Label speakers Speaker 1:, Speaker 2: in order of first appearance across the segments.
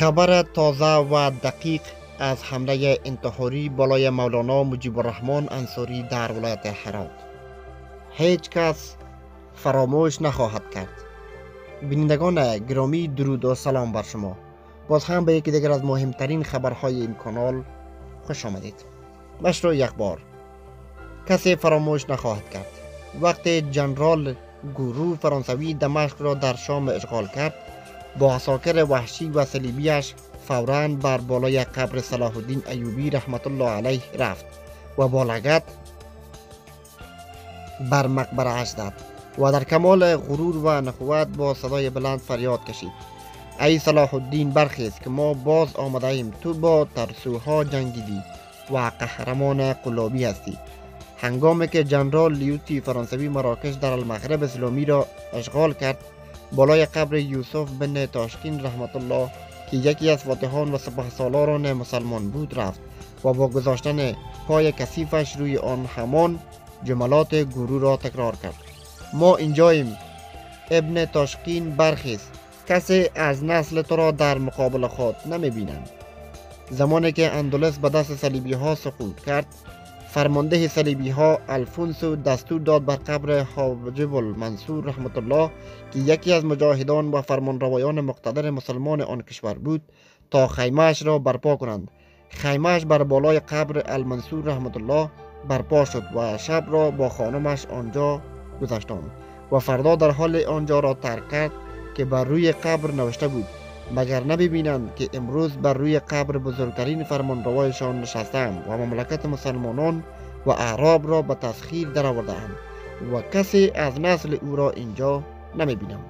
Speaker 1: خبر تازه و دقیق از حمله انتحاری بالای مولانا مجیب الرحمن انصاری در ولایت هرات هیچ کس فراموش نخواهد کرد. بینندگان گرامی درود و سلام بر شما. باز هم به یکی دیگر از مهمترین خبرهای این کانال خوش آمدید. مشروع یک بار کسی فراموش نخواهد کرد. وقتی جنرال گورو فرانسوی دمشق را در شام اشغال کرد با عساکر وحشی و صلیبیش فورا بر بالای قبر صلاح الدین ایوبی رحمت الله علیه رفت و با لگت بر مقبره زد و در کمال غرور و نخوت با صدای بلند فریاد کشید. ای صلاح الدین برخیز که ما باز آمده ایم تو با ترسوها جنگیدی و قهرمان قلابی هستی. هنگامی که جنرال لیوتی فرانسوی مراکش در المغرب اسلامی را اشغال کرد بالای قبر یوسف بن تاشکین رحمت الله که یکی از فاتحان و سپه سالاران مسلمان بود رفت و با گذاشتن پای کثیفش روی آن همان جملات گرو را تکرار کرد. ما اینجاییم. ابن تاشکین برخیز. کسی از نسل تو را در مقابل خود نمی بینند زمانی که اندلس به دست صلیبی ها سقوط کرد فرمانده صلیبی ها الفونسو دستور داد بر قبر حاجب المنصور رحمت الله که یکی از مجاهدان و فرمانروایان مقتدر مسلمان آن کشور بود تا خیمهش را برپا کنند. خیمهش بر بالای قبر المنصور رحمت الله برپا شد و شب را با خانمش آنجا گذشتاند و فردا در حال آنجا را ترک کرد که بر روی قبر نوشته بود. مگر نبینند که امروز بر روی قبر بزرگترین فرمانروایشان نشستم و مملکت مسلمانان و اعراب را به تسخیر درآوردهاند و کسی از نسل او را اینجا نمی بینم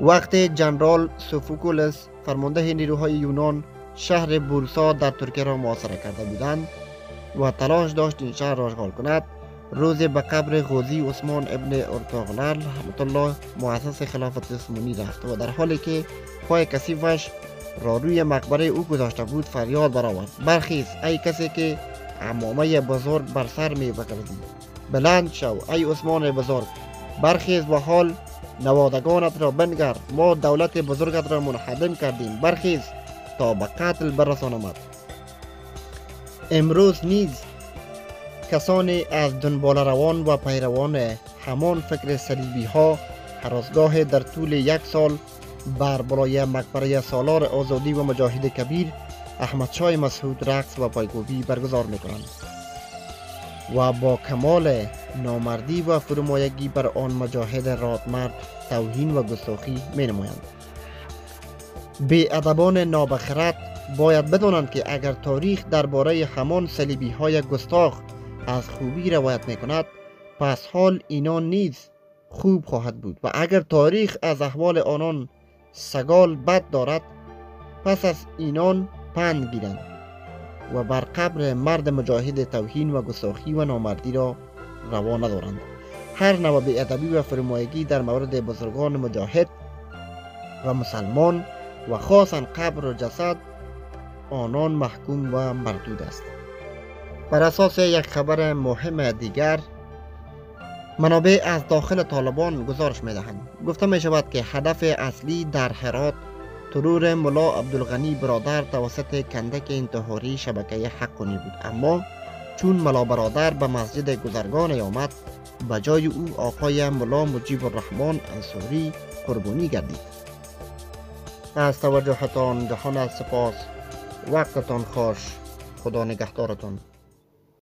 Speaker 1: وقتی جنرال سوفوکولس فرمانده نیروهای یونان شهر بورسا در ترکیه را محاصره کرده بودند و تلاش داشت این شهر را اشغال کند. روز به قبر غازی عثمان ابن ارطغرل رحمت الله مؤسس خلافت عثمانی رفت و در حالی که پای کثیفش را روی مقبره او گذاشته بود فریاد برآورد. برخیز ای کسی که امامه بزرگ بر سر می بگردی بلند شو ای عثمان بزرگ. برخیز و حال نوادگانت را بنگر. ما دولت بزرگت را منحدم کردیم. برخیز تا به قتل برسانمد امروز نیز کسانی از دنبال روان و پیروان همان فکر صلیبی ها حراسگاه در طول یک سال بر بالای مقبره سالار آزادی و مجاهد کبیر احمد شای مسعود رقص و پایگوبی برگزار می کنند و با کمال نامردی و فرمایگی بر آن مجاهد رادمرد توهین و گستاخی می نمایند بی ادبان نابخرت باید بدانند که اگر تاریخ درباره همان صلیبی های گستاخ از خوبی روایت می کند پس حال اینان نیز خوب خواهد بود و اگر تاریخ از احوال آنان سگال بد دارد پس از اینان پند گیرند و بر قبر مرد مجاهد توهین و گستاخی و نامردی را روا ندارند. هر نوع ادبی و فرمایگی در مورد بزرگان مجاهد و مسلمان و خاصا قبر و جسد آنان محکوم و مردود است. بر اساس یک خبر مهم دیگر منابع از داخل طالبان گزارش می دهند گفته می شود که هدف اصلی در هرات ترور ملا عبدالغنی برادر توسط کندک انتحاری شبکه حقونی بود. اما چون ملا برادر به مسجد گذرگان آمد به جای او آقای ملا مجیب الرحمن انصاری قربانی گردید. از توجهتان جهان سپاس. وقتتان خوش خدا نگهدارتان.